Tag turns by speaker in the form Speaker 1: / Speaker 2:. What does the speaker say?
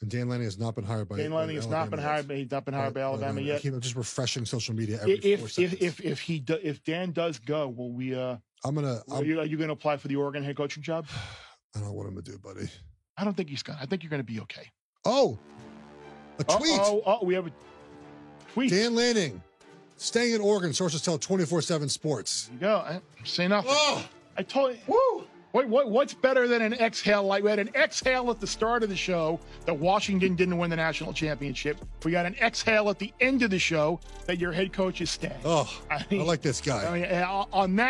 Speaker 1: And Dan Lanning has not been hired by.
Speaker 2: Dan Lanning has not been hired. By, he's not been hired by uh, uh, Alabama uh, yet.
Speaker 1: I'm just refreshing social media every
Speaker 2: if
Speaker 1: four
Speaker 2: if, if if he do, if Dan does go, will we? uh
Speaker 1: I'm gonna.
Speaker 2: Are
Speaker 1: I'm,
Speaker 2: you, are you going to apply for the Oregon head coaching job?
Speaker 1: I don't know what I'm gonna do, buddy.
Speaker 2: I don't think he's going. to I think you're going to be okay.
Speaker 1: Oh, a tweet.
Speaker 2: Oh, oh, we have a tweet.
Speaker 1: Dan Lanning, staying in Oregon. Sources tell 24/7 Sports.
Speaker 2: There you go. I, say nothing.
Speaker 1: Oh,
Speaker 2: I told you.
Speaker 1: woo!
Speaker 2: Wait, what, what's better than an exhale? Like we had an exhale at the start of the show that Washington didn't win the national championship. We got an exhale at the end of the show that your head coach is staying.
Speaker 1: Oh,
Speaker 2: I
Speaker 1: I like this guy.
Speaker 2: I mean, on that.